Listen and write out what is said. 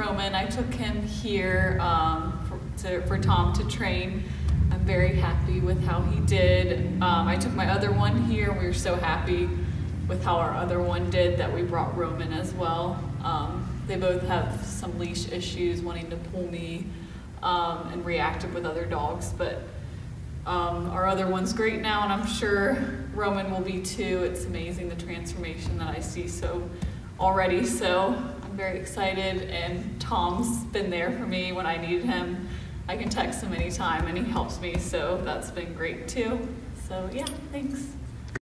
Roman. I took him here um, for, to, for Tom to train. I'm very happy with how he did. Um, I took my other one here, we were so happy with how our other one did that we brought Roman as well. Um, they both have some leash issues, wanting to pull me um, and reactive with other dogs, but um, our other one's great now, and I'm sure Roman will be too. It's amazing the transformation that I see so already. So I'm very excited, and Tom's been there for me when I needed him. I can text him anytime, and he helps me, so that's been great too. So yeah, thanks.